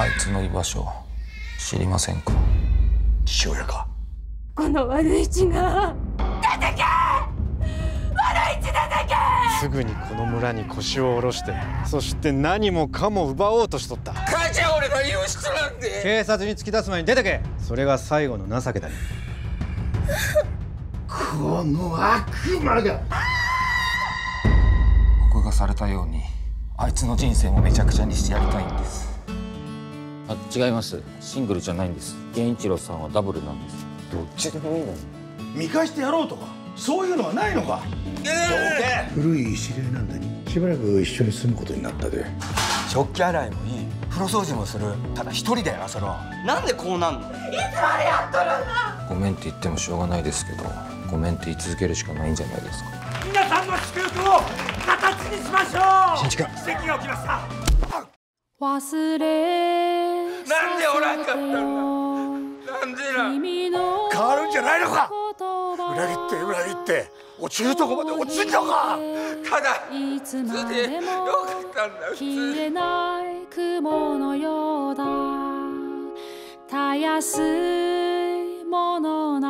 あいつの居場所知りませんか？父親か？この悪い血が。出てけ！悪い血出てけ！すぐにこの村に腰を下ろしてそして何もかも奪おうとしとった。母ちゃん俺の養子なんで。警察に突き出す前に出てけ！それが最後の情けだね。この悪魔が。僕がされたようにあいつの人生もめちゃくちゃにしてやりたいんですあ違います。シングルじゃないんです。源一郎さんはダブルなんです。どっちでもいいのに。見返してやろうとか。そういうのはないのか。古い知り合いなんだに。しばらく一緒に住むことになったで。食器洗いもいい。風呂掃除もする。ただ一人だよなそれはなんでこうなんの？ごめんって言ってもしょうがないですけどごめんって言い続けるしかないんじゃないですか。皆さんの祝福を形にしましょう。新地君奇跡が起きました。忘れなんでおらんかったんだなんでな変わるんじゃないのか？裏切って裏切って落ちるとこまで落ちんのか？ただいつま普通でよかったんだ普通。消えない雲のようだ。たやすいものなら